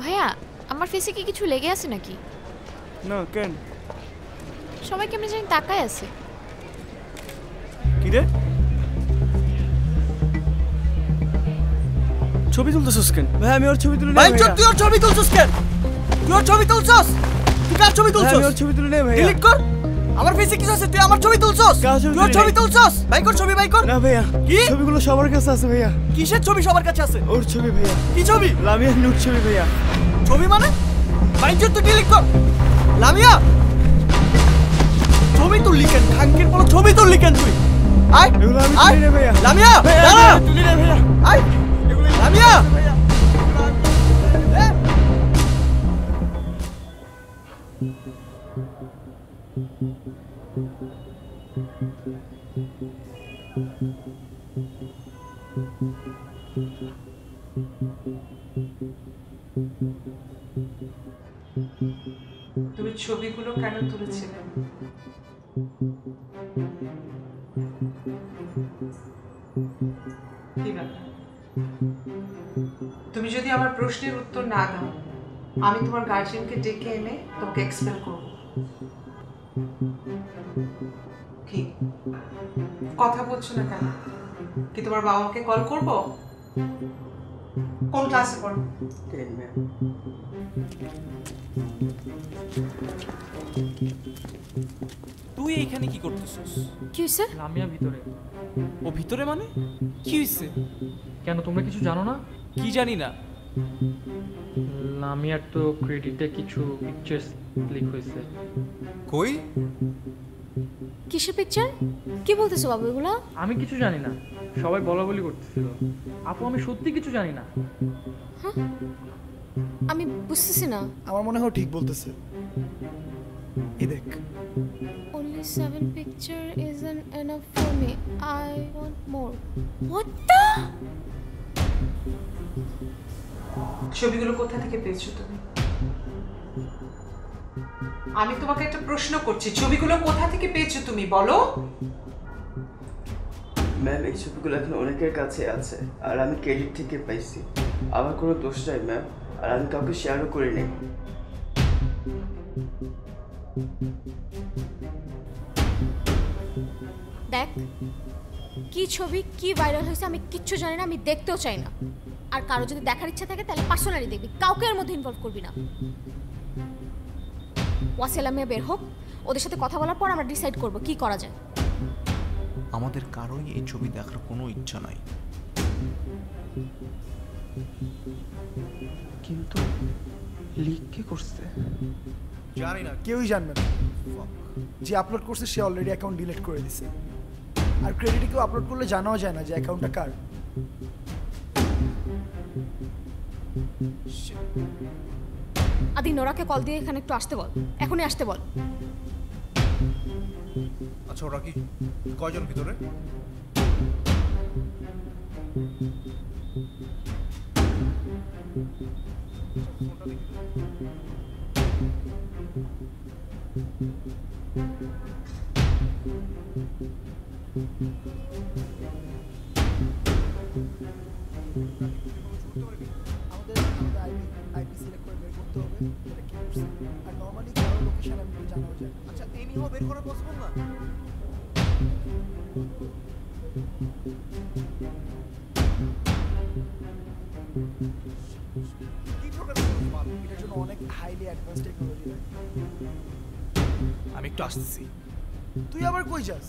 ভাইয়া আমার ফেসে কি কিছু লেগে আছে নাকি? না কেন? সবাই কেমন জানি তাকায় আছে। কি রে ছবি তুলতেছিস কেন? ভাই আমি ওর ছবি তুলে ভাই তুই ওর ছবি তুলছিস কেন? তুই ওর ছবি তুলছস? তুই কার ছবি তুলছস আমি ওর ছবি তুলি না ভাই ডিলিট কর। আমার ফেসে কিছু আছে? তুই আমার ছবি তুলছস? কার ছবি তুই ওর ছবি তুলছস? ভাই কর ছবি ভাই কর। না ভাইয়া কি? ছবিগুলো সবার কাছে আছে ভাইয়া। কিসের ছবি সবার কাছে আছে? ওর ছবি ভাইয়া। কি ছবি? লামিয়ার নুট ছবি ভাইয়া। ছবি মানে? ভাই চুপ তুই ডিলিট কর। লামিয়া! ছবি তুললি কেন? খাঙ্কির বলো ছবি তুললি কেন তুই? আয় এগুলো আমি আয়। তুলি না ভাইয়া। লামিয়া দাঁড়া। তুলি না ভাইয়া। আয়। লামিয়া! এ, তুমি ছবিগুলো কেন তুলেছিলে? তুমি যদি আমার প্রশ্নের উত্তর না দাও, আমি তোমার গার্জিয়ানকে ডেকে এনে তোমাকে এক্সপেল করব। কি? কথা বলছো না কেন? কি তোমার বাবা মাকে কল করব? কোন ক্লাসে পড়ো? তুই এইখানে কি করতেছিস? কি হয়েছে লামিয়া ভিতরে। ও ভিতরে মানে? কি হইছে? কেন তোমরা কিছু জানো না? কি জানি না। লামিয়ার তো ক্রেডিটে কিছু পিকচার্স ক্লিক হয়েছে। কই? কিসের পিকচার কি বলতেছো বাবু এগুলা? আমি কিছু জানি না। সবাই বলা বলি করতেছিল। আপু আমি সত্যি কিছু জানি না। আমি বুঝতেছি না। আমার মনে হয় ঠিক বলতেছে। এই দেখ। Only seven picture isn't enough for me. I want more. What the? ছবিগুলো কোথা থেকে পেয়েছ তুমি? আমি তোমাকে একটা প্রশ্ন করছি ছবিগুলো কোথা থেকে পেয়েছ তুমি বলো? ম্যাম এই ছবিগুলো এখন অনেকের কাছে আছে আর আমি ক্রেডিট থেকে পাইছি। আমার কোনো দোষ নাই ম্যাম আর আমি কাউকে শেয়ারও করি নাই। দেখ কি ছবি কি ভাইরাল হয়েছে আমি কিচ্ছু জানি না আমি দেখতেও চাই না। আর কারও যদি দেখার ইচ্ছা থাকে তাহলে পার্সোনালি দেখবি। কাউকে এর মধ্যে ইনভলভ করবি না। ওয়াসেলা মেয়ে বের হোক। ওদের সাথে কথা বলার পর আমরা ডিসাইড করব কি করা যায়। আমাদের কারোই এই ছবি দেখার কোনো ইচ্ছা নাই। কিন্তু লিক কে করছে? জানি না কেউই জানবে না। যে আপলোড করছে সে অলরেডি অ্যাকাউন্ট ডিলিট করে দিছে। আর ক্রেডিটে কেউ আপলোড করলে জানাও যায় না যে অ্যাকাউন্টটা কার। আদি নোরাকে কল দিয়ে এখানে একটু আসতে বল। এখনই আসতে বল। আচ্ছা ওরা কি? কয়জন ভিতরে? আমাদের আর নর্মালি লোকেশন আমি জানাও যায় আচ্ছা এই নিয়েও বের করা পসিবল না আমি একটু আসতেছি। তুই আবার কই যাস?